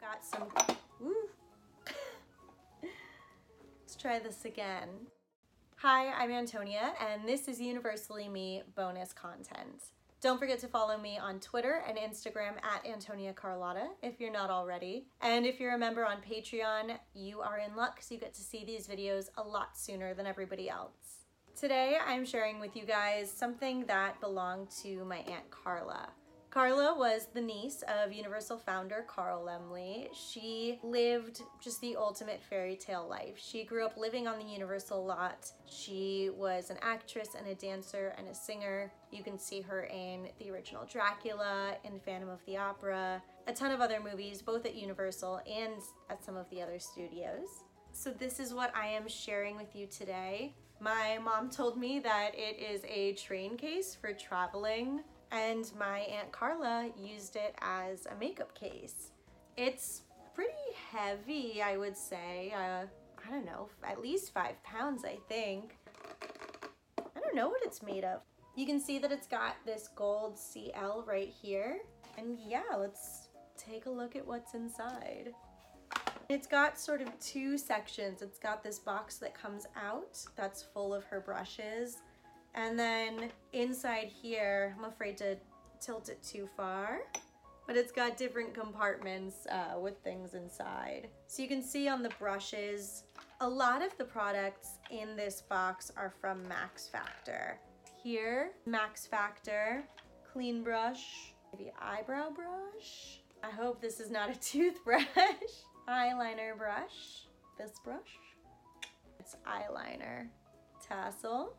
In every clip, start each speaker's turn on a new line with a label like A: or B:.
A: got some, ooh. Let's try this again. Hi, I'm Antonia, and this is Universally Me bonus content. Don't forget to follow me on Twitter and Instagram at Antonia Carlotta if you're not already. And if you're a member on Patreon, you are in luck because you get to see these videos a lot sooner than everybody else. Today, I'm sharing with you guys something that belonged to my Aunt Carla. Carla was the niece of Universal founder Carl Laemmle. She lived just the ultimate fairy tale life. She grew up living on the Universal lot. She was an actress and a dancer and a singer. You can see her in the original Dracula, in Phantom of the Opera, a ton of other movies, both at Universal and at some of the other studios. So this is what I am sharing with you today. My mom told me that it is a train case for traveling and my Aunt Carla used it as a makeup case. It's pretty heavy, I would say. Uh, I don't know, at least five pounds, I think. I don't know what it's made of. You can see that it's got this gold CL right here. And yeah, let's take a look at what's inside. It's got sort of two sections. It's got this box that comes out that's full of her brushes and then inside here, I'm afraid to tilt it too far, but it's got different compartments uh, with things inside. So you can see on the brushes, a lot of the products in this box are from Max Factor. Here, Max Factor, clean brush, maybe eyebrow brush. I hope this is not a toothbrush. eyeliner brush, this brush. It's eyeliner. Tassel,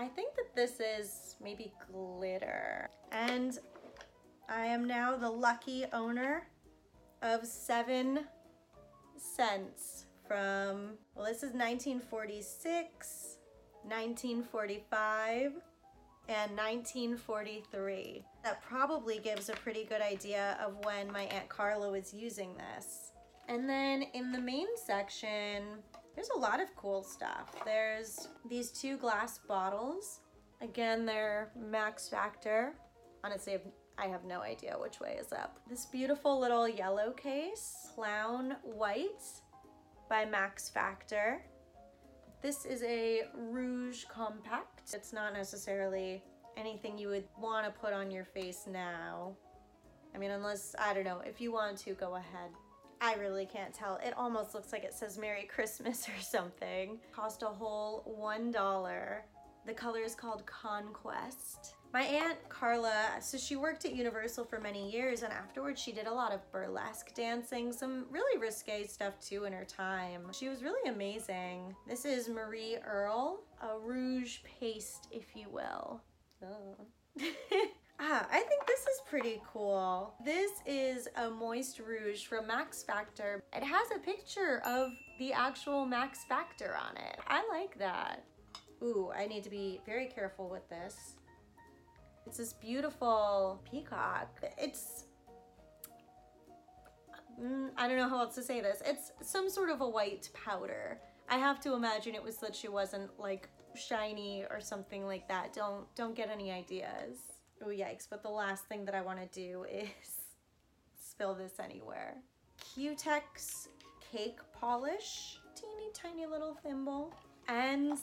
A: I think that this is maybe glitter. And I am now the lucky owner of seven cents from, well, this is 1946, 1945, and 1943. That probably gives a pretty good idea of when my Aunt Carla was using this. And then in the main section, there's a lot of cool stuff. There's these two glass bottles. Again, they're Max Factor. Honestly, I have no idea which way is up. This beautiful little yellow case, Clown White by Max Factor. This is a Rouge Compact. It's not necessarily anything you would want to put on your face now. I mean, unless, I don't know, if you want to, go ahead. I really can't tell. It almost looks like it says Merry Christmas or something. Cost a whole $1. The color is called Conquest. My aunt Carla, so she worked at Universal for many years and afterwards she did a lot of burlesque dancing, some really risque stuff too in her time. She was really amazing. This is Marie Earle, a rouge paste if you will. Oh. Ah, I think this is pretty cool. This is a Moist Rouge from Max Factor. It has a picture of the actual Max Factor on it. I like that. Ooh, I need to be very careful with this. It's this beautiful peacock. It's, mm, I don't know how else to say this. It's some sort of a white powder. I have to imagine it was that she wasn't like shiny or something like that. Don't, don't get any ideas. Oh yikes, but the last thing that I want to do is spill this anywhere. Cutex cake polish, teeny tiny little thimble. And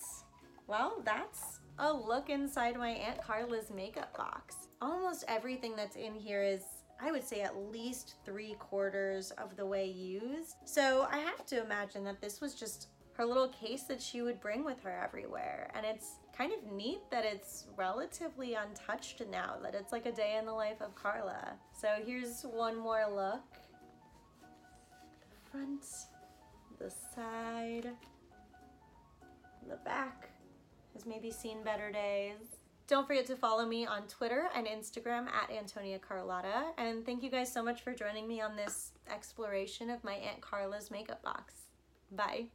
A: well, that's a look inside my Aunt Carla's makeup box. Almost everything that's in here is I would say at least three quarters of the way used. So I have to imagine that this was just her little case that she would bring with her everywhere. And it's kind of neat that it's relatively untouched now, that it's like a day in the life of Carla. So here's one more look. The front, the side, the back has maybe seen better days. Don't forget to follow me on Twitter and Instagram at Antonia Carlotta. And thank you guys so much for joining me on this exploration of my Aunt Carla's makeup box. Bye.